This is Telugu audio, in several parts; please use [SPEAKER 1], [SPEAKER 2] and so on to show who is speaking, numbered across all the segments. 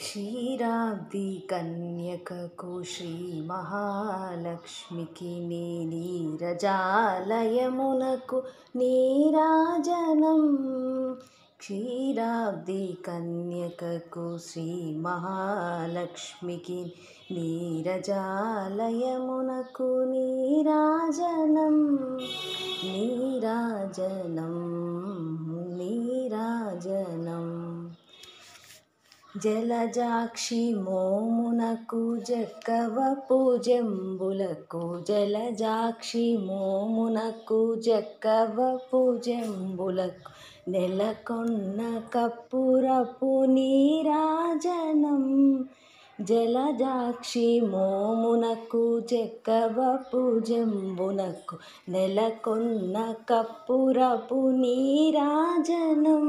[SPEAKER 1] क्षीराब्दि कन्यककुश्रीमहालक्ष्मीकी निरजालयमुनकु नीराजनम्। क्षीराब्दि कन्यकककुश्री नीरजालयमुनकु नीराजनं नीराजनम्। జలజాక్షి మోమునకు జక్కవ పూజంబులకు జలజాక్షి మోమునకు జక్కవ పూజంబులకు నెలకొన్న కప్పురపు నీరాజనం. జలజాక్షి మోమునకు జక్కవ పూజంబునకు నెలకొన్న కప్పురపు నీరాజనం.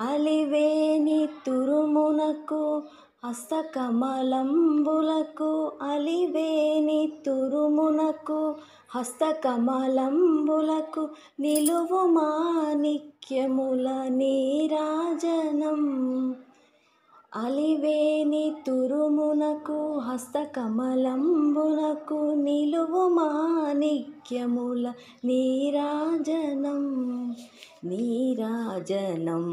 [SPEAKER 1] అలివేని తురుమునకు హస్తకమలంబులకు అలివేని తురుమునకు హస్తకమలంబులకు నిలువు మాణిక్యముల నీరాజనం. అలివేని తురుమునకు హస్తకమలంబునకు నిలువు మాణిక్యముల నీరాజనం. నీరాజనం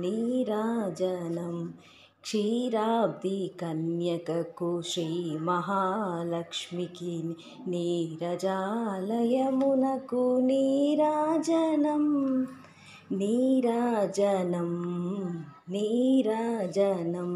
[SPEAKER 1] నీరాజనం. క్షీరాబ్ది కన్యకకు శ్రీ మహాలక్ష్మికి నీరజాలయమునకు నీరాజనం. నీరాజనం నీరాజనం